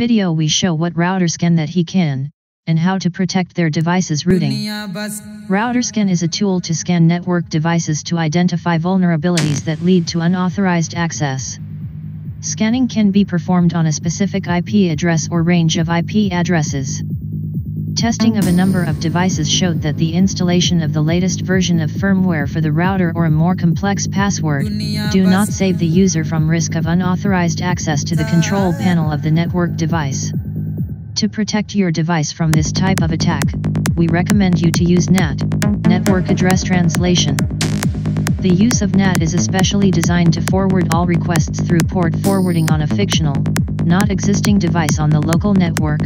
video we show what RouterScan that he can, and how to protect their device's routing. RouterScan is a tool to scan network devices to identify vulnerabilities that lead to unauthorized access. Scanning can be performed on a specific IP address or range of IP addresses. Testing of a number of devices showed that the installation of the latest version of firmware for the router or a more complex password do not save the user from risk of unauthorized access to the control panel of the network device. To protect your device from this type of attack, we recommend you to use NAT, Network Address Translation. The use of NAT is especially designed to forward all requests through port forwarding on a fictional, not existing device on the local network,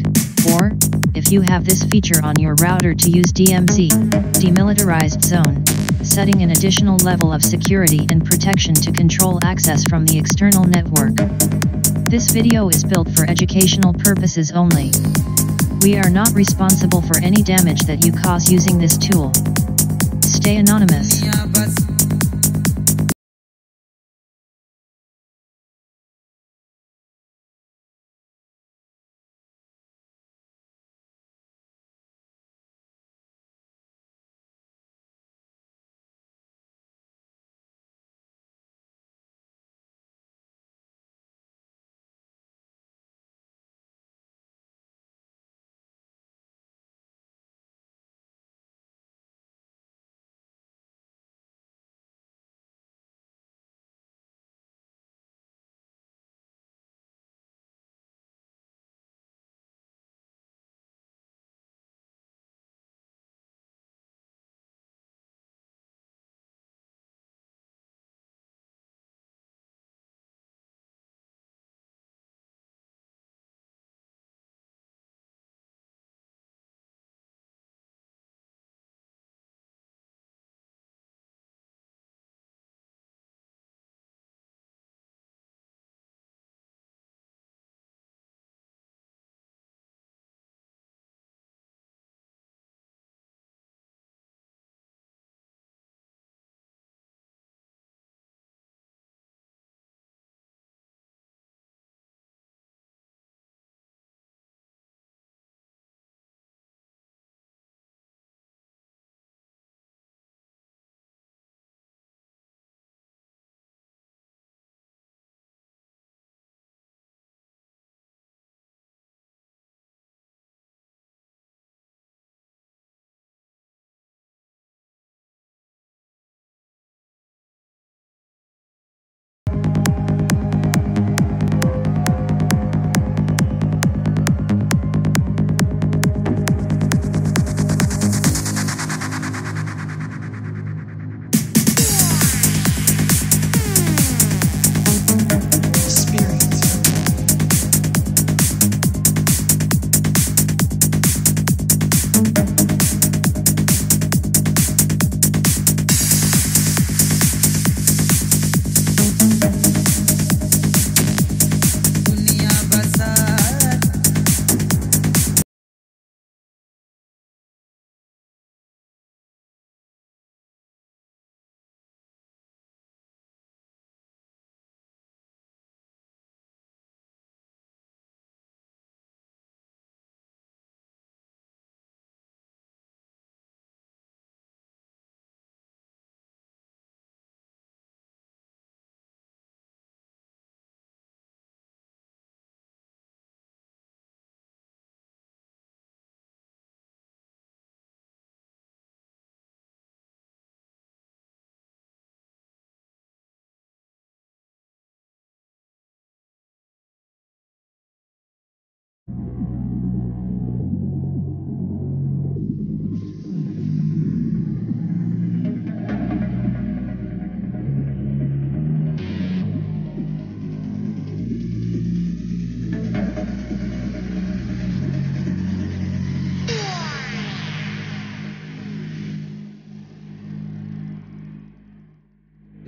or, if you have this feature on your router to use DMZ, Demilitarized Zone, setting an additional level of security and protection to control access from the external network. This video is built for educational purposes only. We are not responsible for any damage that you cause using this tool. Stay anonymous.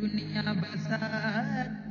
dunia basah.